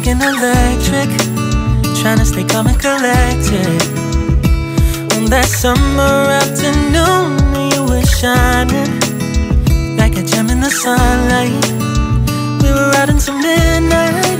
Shaking electric, trying to stay calm and collected. On that summer afternoon, you were shining like a gem in the sunlight. We were out until midnight,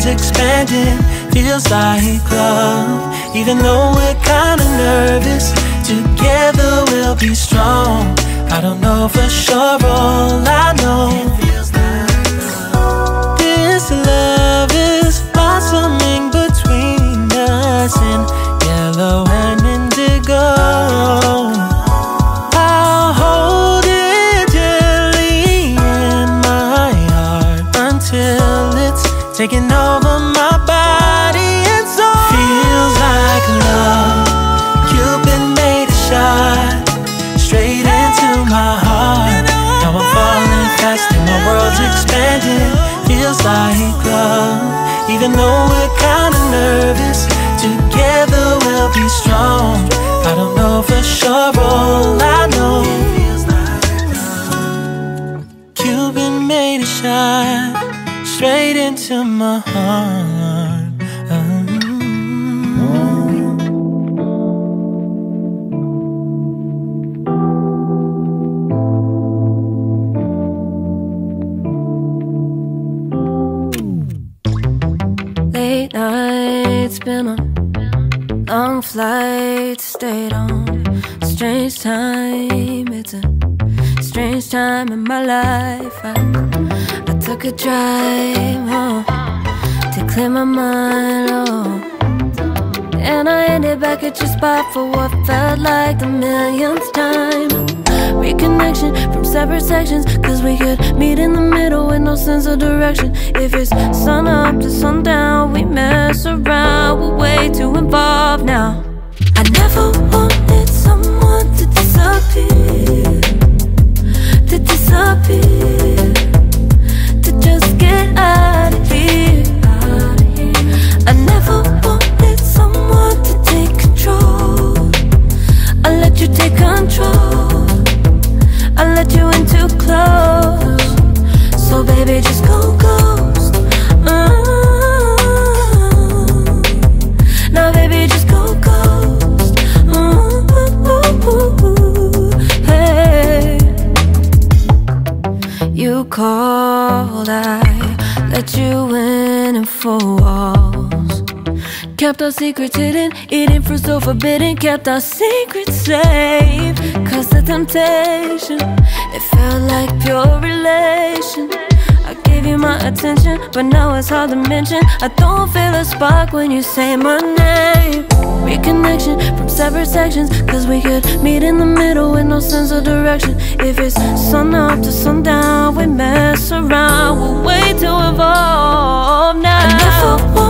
World's expanding. Feels like love, even though we're kinda nervous. Together we'll be strong. I don't know for sure, all I know. Even though we're kinda nervous. Together we'll be strong. I don't know for sure, all I know. Cupid made a shot straight into my heart. On long flights, stayed on strange time. It's a strange time in my life. I, I took a drive home to clear my mind. Oh. And I ended back at your spot for what felt like the millionth time. Reconnection from separate sections, cause we could meet in the middle with no sense of direction. If it's sun up to sundown, we mess around, we're way too involved now. I never wanted someone to disappear, to disappear, close. So baby, just Kept our secrets hidden, eating fruit so forbidden. Kept our secrets safe. Cause the temptation, it felt like pure relation. I gave you my attention, but now it's hard to mention. I don't feel a spark when you say my name. Reconnection from separate sections, cause we could meet in the middle with no sense of direction. If it's sun up to sundown, we mess around, we'll wait to evolve now.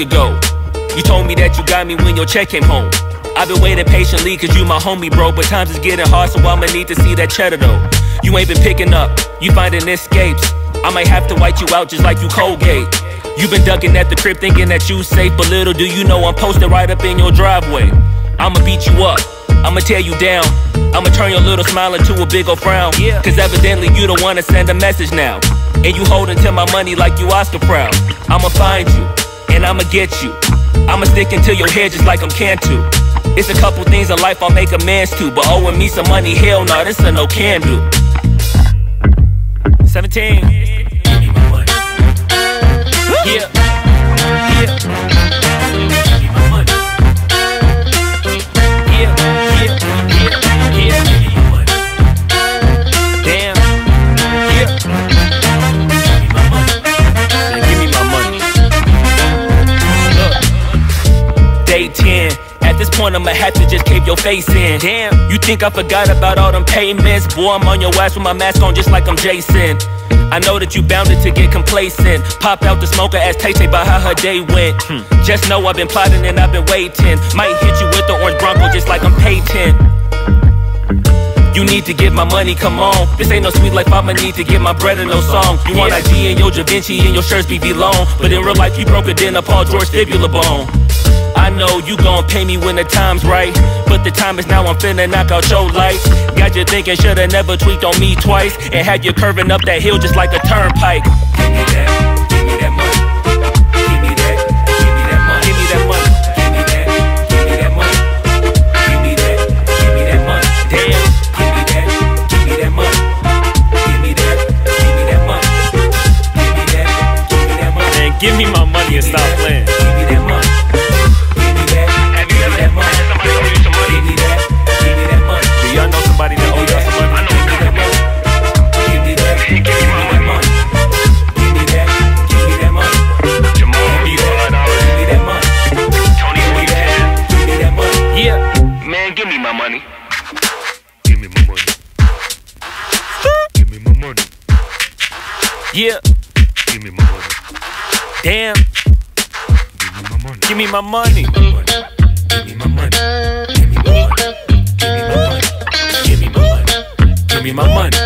Week ago. You told me that you got me when your check came home. I've been waiting patiently cause you my homie, bro. But times is getting hard, so I'ma need to see that cheddar though. You ain't been picking up, you finding escapes. I might have to white you out just like you Colgate. You been ducking at the crib thinking that you safe, but little do you know I'm posted right up in your driveway. I'ma beat you up, I'ma tear you down. I'ma turn your little smile into a big ol' frown. Yeah. Cause evidently you don't wanna send a message now. And you holding to my money like you Oscar proud. I'ma find you, and I'ma get you. I'ma stick into your head just like I'm can Cantu. It's a couple things in life I'll make amends to, but owing me some money, hell no, this a no can do. 17. Give me my money. Yeah. Yeah. I'ma have to just cave your face in. Damn, you think I forgot about all them payments? Boy, I'm on your ass with my mask on just like I'm Jason. I know that you bounded to get complacent. Popped out the smoker as Tay Tay by how her day went. Hmm. Just know I've been plotting and I've been waiting. Might hit you with the orange Bronco just like I'm Peyton. You need to get my money, come on. This ain't no sweet life, I'ma need to get my bread and no song. You want IG and your Da Vinci and your shirts be long. But in real life, you broke it than a Paul George fibula bone. Know you gon' pay me when the time's right. But the time is now, I'm finna knock out your lights. Got you thinking, shoulda never tweaked on me twice. And had you curving up that hill just like a turnpike. Yeah, Give me my money. damn, Give me my money. give me my money. Give me my money. Give me my money. Give me my money. Give me my money.